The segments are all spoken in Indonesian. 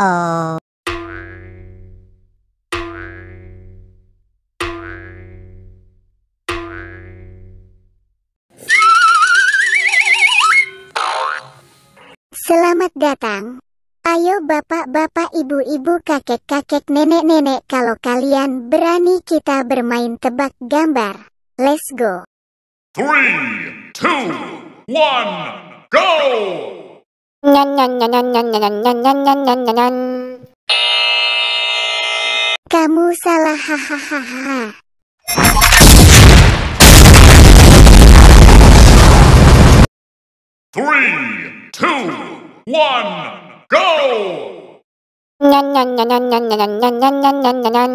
Uh-oh. Selamat datang. Ayo bapak-bapak, ibu-ibu, kakek-kakek, nenek-nenek, kalau kalian berani kita bermain tebak gambar. Let's go. Three, two, one, go! Nyan nyan nyan nyan nyan nyan nyan nyan nyan nyan nyan nyan. Kamu salah hahaha. Three, two, one, go! Nyan nyan nyan nyan nyan nyan nyan nyan nyan nyan nyan nyan.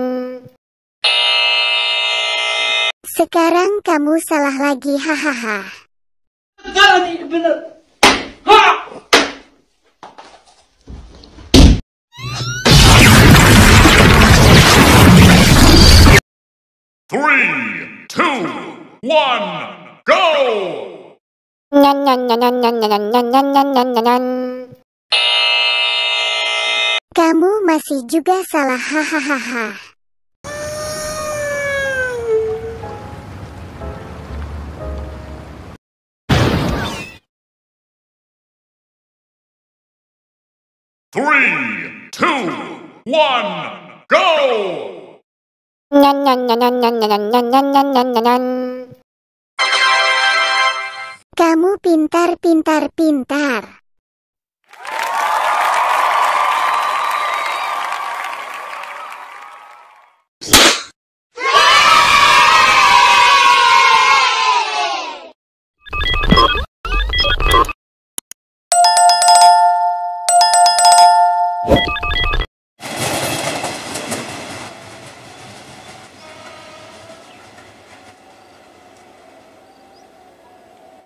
Sekarang kamu salah lagi hahaha. Bener. Three, two, one, go! Nyan nyan nyan nyan nyan nyan nyan nyan nyan nyan nyan nyan. Kamu masih juga salah hahaha. Three, two, one, go! Kamu pintar, pintar, pintar.